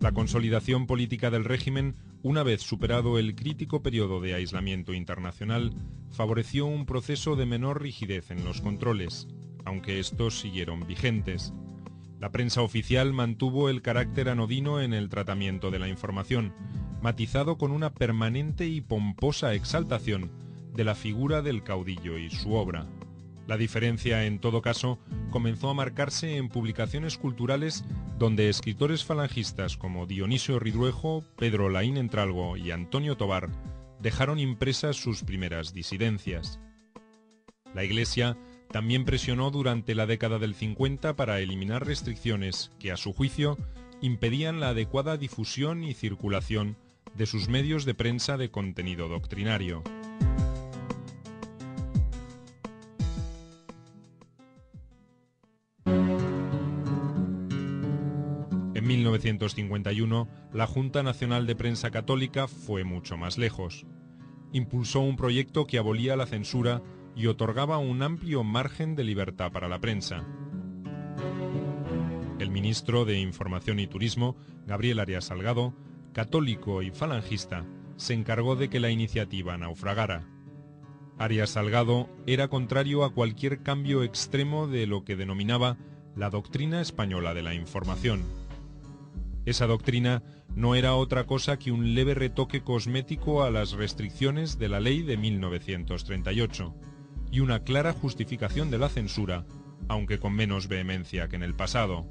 La consolidación política del régimen, una vez superado el crítico periodo de aislamiento internacional, favoreció un proceso de menor rigidez en los controles, aunque estos siguieron vigentes. La prensa oficial mantuvo el carácter anodino en el tratamiento de la información, matizado con una permanente y pomposa exaltación de la figura del caudillo y su obra. La diferencia, en todo caso, comenzó a marcarse en publicaciones culturales donde escritores falangistas como Dionisio Ridruejo, Pedro Laín Entralgo y Antonio Tobar dejaron impresas sus primeras disidencias. La Iglesia también presionó durante la década del 50 para eliminar restricciones que, a su juicio, impedían la adecuada difusión y circulación de sus medios de prensa de contenido doctrinario. 1951, la Junta Nacional de Prensa Católica fue mucho más lejos. Impulsó un proyecto que abolía la censura y otorgaba un amplio margen de libertad para la prensa. El ministro de Información y Turismo, Gabriel Arias Salgado, católico y falangista, se encargó de que la iniciativa naufragara. Arias Salgado era contrario a cualquier cambio extremo de lo que denominaba la doctrina española de la información. Esa doctrina no era otra cosa que un leve retoque cosmético a las restricciones de la ley de 1938 y una clara justificación de la censura, aunque con menos vehemencia que en el pasado.